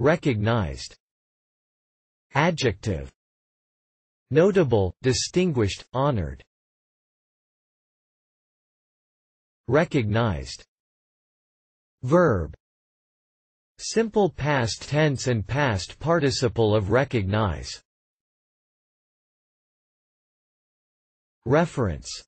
Recognized. Adjective. Notable, distinguished, honored. Recognized. Verb. Simple past tense and past participle of recognize. Reference